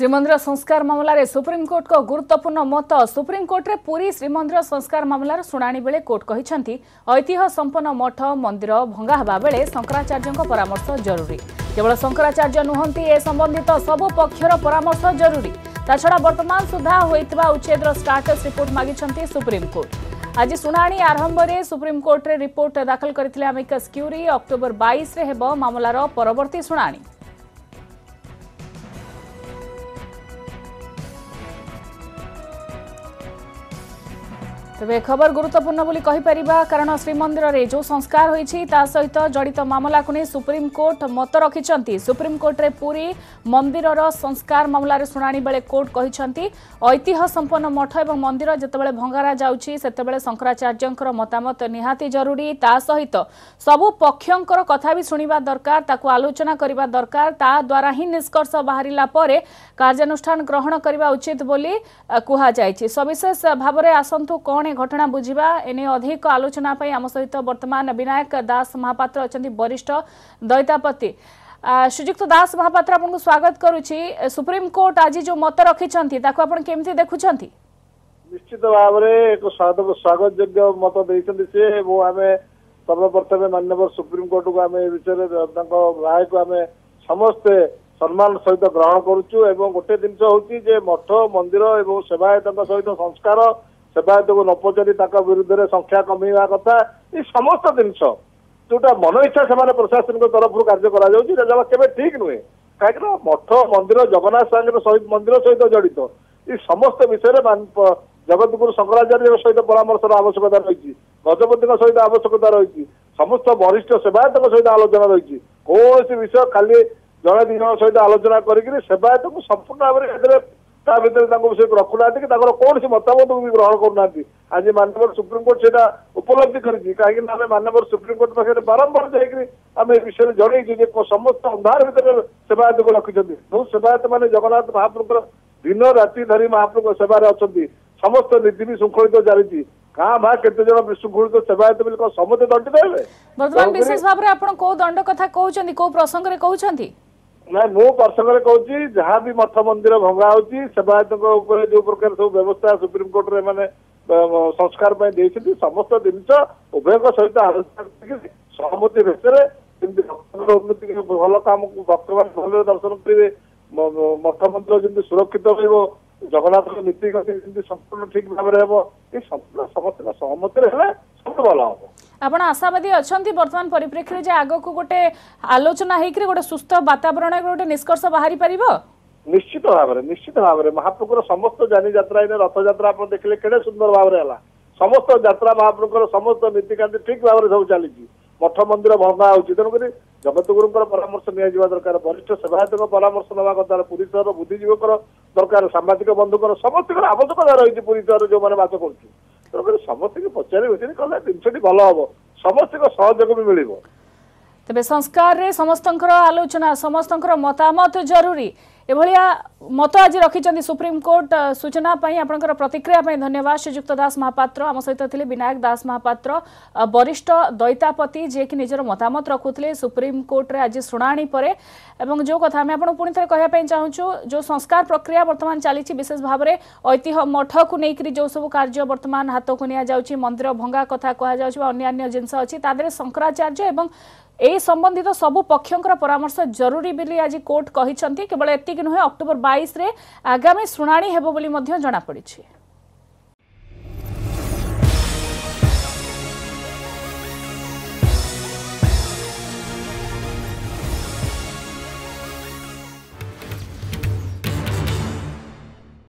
ଶ୍ରୀମନ୍ଦିର ସଂସ୍କାର ମାମଲାରେ ସୁପ୍ରିମକୋର୍ଟଙ୍କ ଗୁରୁତ୍ୱପୂର୍ଣ୍ଣ ମତ ସୁପ୍ରିମକୋର୍ଟରେ ପୁରୀ ଶ୍ରୀମନ୍ଦିର ସଂସ୍କାର ମାମଲାର ଶୁଣାଣି ବେଳେ କୋର୍ଟ କହିଛନ୍ତି ଐତିହ୍ୟ ସମ୍ପନ୍ନ ମଠ ମନ୍ଦିର ଭଙ୍ଗା ହେବା ବେଳେ ଶଙ୍କରାଚାର୍ଯ୍ୟଙ୍କ ପରାମର୍ଶ ଜରୁରୀ। କେବଳ ଶଙ୍କରାଚାର୍ଯ୍ୟ ନୁହନ୍ତି ଏ ସମ୍ବନ୍ଧିତ ସବୁ ପକ୍ଷର ପରାମର୍ଶ ଜରୁରୀ। ତାଛଡ଼ା ବର୍ତ୍ତମାନ ସୁଦ୍ଧା ହୋଇଥିବା ଉଚ୍ଛେଦର ଷ୍ଟାଟସ୍ ରିପୋର୍ଟ ମାଗିଛନ୍ତି ସୁପ୍ରିମକୋର୍ଟ। ଆଜି ଶୁଣାଣି ଆରମ୍ଭରେ ସୁପ୍ରିମକୋର୍ଟରେ ରିପୋର୍ଟ ଦାଖଲ କରିଥିଲେ ଆମିକସ୍ କ୍ୟୁରି। ଅକ୍ଟୋବର ବାଇଶରେ ହେବ ମାମଲାର ପରବର୍ତ୍ତୀ ଶୁଣାଣି। ତେବେ ଖବର ଗୁରୁତ୍ୱପୂର୍ଣ୍ଣ ବୋଲି କହିପାରିବା କାରଣ ଶ୍ରୀମନ୍ଦିରରେ ଯେଉଁ ସଂସ୍କାର ହୋଇଛି ତା ସହିତ ଜଡ଼ିତ ମାମଲାକୁ ନେଇ ସୁପ୍ରିମକୋର୍ଟ ମତ ରଖିଛନ୍ତି। ସୁପ୍ରିମକୋର୍ଟରେ ପୁରୀ ମନ୍ଦିରର ସଂସ୍କାର ମାମଲାରେ ଶୁଣାଣି ବେଳେ କୋର୍ଟ କହିଛନ୍ତି ଐତିହ୍ୟ ସମ୍ପନ୍ନ ମଠ ଏବଂ ମନ୍ଦିର ଯେତେବେଳେ ଭଙ୍ଗାରା ଯାଉଛି ସେତେବେଳେ ଶଙ୍କରାଚାର୍ଯ୍ୟଙ୍କର ମତାମତ ନିହାତି ଜରୁରୀ। ତା ସହିତ ସବୁ ପକ୍ଷଙ୍କର କଥା ବି ଶୁଣିବା ଦରକାର ତାକୁ ଆଲୋଚନା କରିବା ଦରକାର। ତା ଦ୍ୱାରା ହିଁ ନିଷ୍କର୍ଷ ବାହାରିଲା ପରେ କାର୍ଯ୍ୟାନୁଷ୍ଠାନ ଗ୍ରହଣ କରିବା ଉଚିତ ବୋଲି କୁହାଯାଇଛି। ସବିଶେଷ ଭାବରେ ଆସନ୍ତୁ ଘଟଣା ବୁଝିବା ଏନେ ଅଧିକ ଆଲୋଚନା ପାଇଁ ଆମ ସହିତ ବର୍ତ୍ତମାନ ବିନାୟକ ଦାସ ମହାପାତ୍ର ଅଛନ୍ତି ବରିଷ୍ଠ ଶ୍ରୀଯୁକ୍ତ ଦାସ ମହାପାତ୍ର ଆପଣଙ୍କୁ ସ୍ୱାଗତ କରୁଛି। ସୁପ୍ରିମକୋର୍ଟ ଆଜି ଯେଉଁ ମତ ରଖିଛନ୍ତି ତାକୁ ଆପଣ କେମିତି ଦେଖୁଛନ୍ତି? ନିଶ୍ଚିତ ଭାବରେ ଏକ ସ୍ୱାଗତ ଯୋଗ୍ୟ ମତ ଦେଇଛନ୍ତି ସେ ଏବଂ ଆମେ ସର୍ବପ୍ରଥମେ ମାନ୍ୟବର ସୁପ୍ରିମକୋର୍ଟକୁ ଆମେ ଏ ବିଷୟରେ ତାଙ୍କ ରାୟକୁ ଆମେ ସମସ୍ତେ ସମ୍ମାନ ସହିତ ଗ୍ରହଣ କରୁଛୁ ଏବଂ ଗୋଟେ ଜିନିଷ ହଉଛି ଯେ ମଠ ମନ୍ଦିର ଏବଂ ସେବାୟତଙ୍କ ସହିତ ସଂସ୍କାର ସେବାୟତକୁ ନ ପଚାରି ତାଙ୍କ ବିରୁଦ୍ଧରେ ସଂଖ୍ୟା କମେଇବା କଥା ଏ ସମସ୍ତ ଜିନିଷ ଯୋଉଟା ମନ ଇଚ୍ଛା ସେମାନେ ପ୍ରଶାସନିକ ତରଫରୁ କାର୍ଯ୍ୟ କରାଯାଉଛି ସେଟା ଜମା କେବେ ଠିକ ନୁହେଁ। କାହିଁକି ନା ମଠ ମନ୍ଦିର ଜଗନ୍ନାଥ ସାଙ୍ଗରେ ସହିତ ମନ୍ଦିର ସହିତ ଜଡିତ। ଏ ସମସ୍ତ ବିଷୟରେ ମାନ- ପ- ଜଗତଗୁରୁ ଶଙ୍କରାଚାର୍ଯ୍ୟଙ୍କ ସହିତ ପରାମର୍ଶର ଆବଶ୍ୟକତା ରହିଛି ଗଜପତିଙ୍କ ସହିତ ଆବଶ୍ୟକତା ରହିଛି ସମସ୍ତ ବରିଷ୍ଠ ସେବାୟତଙ୍କ ସହିତ ଆଲୋଚନା ରହିଛି। କୌଣସି ବିଷୟ ଖାଲି ଜଣେ ଦି ଜଣଙ୍କ ସହିତ ଆଲୋଚନା କରିକିରି ସେବାୟତକୁ ସମ୍ପୂର୍ଣ୍ଣ ଭାବରେ ଏଥିରେ ତା ଭିତରେ ତାଙ୍କୁ ସେ ରଖୁନାହାନ୍ତି କି ତାଙ୍କର କୌଣସି ମତାମତକୁ ବି ଗ୍ରହଣ କରୁନାହାନ୍ତି। ଆଜି ମାନ୍ୟବର ସୁପ୍ରିମକୋର୍ଟ ସେଇଟା ଉପଲବ୍ଧି କରିଛି। କାହିଁକି ନା ଆମେ ମାନ୍ୟବର ସୁପ୍ରିମକୋର୍ଟ ପାଖରେ ବାରମ୍ବାର ଯାଇକରି ଆମେ ଏ ବିଷୟରେ ଜଣେଇଛୁ ଯେ ସମସ୍ତ ଅନ୍ଧାର ଭିତରେ ସେବାୟତକୁ ରଖିଛନ୍ତି। ଯେଉଁ ସେବାୟତ ମାନେ ଜଗନ୍ନାଥ ମହାପ୍ରଭୁଙ୍କର ଦିନ ରାତି ଧରି ମହାପ୍ରଭୁଙ୍କ ସେବାରେ ଅଛନ୍ତି। ସମସ୍ତ ନୀତି ବି ଶୃଙ୍ଖଳିତ ଚାଲିଛି। କାଁ ଭା କେତେ ଜଣ ବିଶୃଙ୍ଖଳିତ ସେବାୟତ ବୋଲି କଣ ସମସ୍ତେ ଦଣ୍ଡିତ ହେବେ? ବର୍ତ୍ତମାନ ବିଶେଷ ଭାବରେ ଆପଣ କୋଉ ଦଣ୍ଡ କଥା କହୁଛନ୍ତି କୋଉ ପ୍ରସଙ୍ଗରେ କହୁଛନ୍ତି? ନାଇଁ ମୁଁ ପ୍ରସଙ୍ଗରେ କହୁଛି ଯାହା ବି ମଠ ମନ୍ଦିର ଭଙ୍ଗା ହଉଛି ସେବାୟତଙ୍କ ଉପରେ ଯୋଉ ପ୍ରକାର ସବୁ ବ୍ୟବସ୍ଥା ସୁପ୍ରିମକୋର୍ଟରେ ଏମାନେ ସଂସ୍କାର ପାଇଁ ଦେଇଛନ୍ତି ସମସ୍ତ ଜିନିଷ ଉଭୟଙ୍କ ସହିତ ଆଲୋଚନା କରିକି ସହମତି ଭିତରେ ଯେମିତି ଭକ୍ତଙ୍କର ଉନ୍ନତି ଭଲ କାମକୁ ଭକ୍ତମାନେ ଭଲରେ ଦର୍ଶନ କରିବେ ମଠ ମନ୍ଦିର ଯେମିତି ସୁରକ୍ଷିତ ରହିବ ଜଗନ୍ନାଥଙ୍କ ନୀତି ଯେମିତି ସମ୍ପୂର୍ଣ୍ଣ ଠିକ ଭାବରେ ହେବ ଏ ସମ୍ପୂର୍ଣ୍ଣ ସମସ୍ତଙ୍କ ସହମତିରେ ହେଲେ ସବୁଠୁ ଭଲ ହବ। ଆପଣ ଆଶାବାଦୀ ଅଛନ୍ତି ବର୍ତ୍ତମାନ ପରିପ୍ରେକ୍ଷୀରେ ଯେ ଆଗକୁ ଗୋଟେ ଆଲୋଚନା ହେଇକିରି ଗୋଟେ ସୁସ୍ଥ ବାତାବରଣ ଗୋଟେ ନିଷ୍କର୍ଷ ବାହାରି ପାରିବ? ନିଶ୍ଚିତ ଭାବରେ ନିଶ୍ଚିତ ଭାବରେ। ମହାପ୍ରଭୁଙ୍କର ସମସ୍ତ ଯାନି ଯାତ୍ରା ଏଇନେ ରଥଯାତ୍ରା ଆପଣ ଦେଖିଲେ କେଡ଼େ ସୁନ୍ଦର ଭାବରେ ହେଲା। ସମସ୍ତ ଯାତ୍ରା ମହାପ୍ରଭୁଙ୍କର ସମସ୍ତ ନୀତିକାନ୍ତି ଠିକ ଭାବରେ ସବୁ ଚାଲିଛି। ମଠ ମନ୍ଦିର ଭଙ୍ଗା ହଉଛି। ତେଣୁକରି ଜଗତଗୁରୁଙ୍କର ପରାମର୍ଶ ନିଆଯିବା ଦରକାର ବରିଷ୍ଠ ସେବାୟତଙ୍କ ପରାମର୍ଶ ନେବା କଥା ପୁରୀ ସହର ବୁଦ୍ଧିଜୀବୀଙ୍କର ଦରକାର ସାମ୍ବାଦିକ ବନ୍ଧୁଙ୍କର ସମସ୍ତଙ୍କର ଆବଶ୍ୟକତା ରହିଛି ପୁରୀ ସହରରେ ଯୋଉମାନେ ବାସ କରୁଛୁ ତେଣୁକରି ସମସ୍ତଙ୍କୁ ପଚାରି ବିଚାରି କଲେ ଜିନିଷଟି ଭଲ ହବ ସମସ୍ତଙ୍କ ସହଯୋଗ ବି ମିଳିବ। ତେବେ ସଂସ୍କାରରେ ସମସ୍ତଙ୍କର ଆଲୋଚନା ସମସ୍ତଙ୍କର ମତାମତ ଜରୁରୀ ଏଭଳିଆ ମତ ଆଜି ରଖିଛନ୍ତି ସୁପ୍ରିମକୋର୍ଟ ଅ, ସୂଚନା ପାଇଁ ଆପଣଙ୍କର ପ୍ରତିକ୍ରିୟା ପାଇଁ ଧନ୍ୟବାଦ ଶ୍ରୀଯୁକ୍ତ ଦାସ ମହାପାତ୍ର ଆମ ସହିତ ଥିଲେ ବିନାୟକ ଦାସ ମହାପାତ୍ର ଅ, ବରିଷ୍ଠ ଦୈତାପତି ଯିଏକି ନିଜର ମତାମତ ରଖୁଥିଲେ ସୁପ୍ରିମକୋର୍ଟରେ ଆଜି ଶୁଣାଣି ପରେ। ଏବଂ ଯେଉଁ କଥା ଆମେ ଆପଣଙ୍କୁ ପୁଣି ଥରେ କହିବା ପାଇଁ ଚାହୁଁଛୁ ଯେଉଁ ସଂସ୍କାର ପ୍ରକ୍ରିୟା ବର୍ତ୍ତମାନ ଚାଲିଛି ବିଶେଷ ଭାବରେ ଐତିହ୍ୟ ମଠକୁ ନେଇକରି ଯେଉଁ ସବୁ କାର୍ଯ୍ୟ ବର୍ତ୍ତମାନ ହାତକୁ ନିଆଯାଉଛି ମନ୍ଦିର ଭଙ୍ଗା କଥା କୁହାଯାଉଛି ବା ଅନ୍ୟାନ୍ୟ ଜିନିଷ ଏହି ସମ୍ବନ୍ଧିତ ସବୁ ପକ୍ଷଙ୍କର ପରାମର୍ଶ ଜରୁରୀ ବୋଲି ଆଜି କୋର୍ଟ କହିଛନ୍ତି କେବଳ ଏତିକି ନୁହେଁ ଅକ୍ଟୋବର ବାଇଶରେ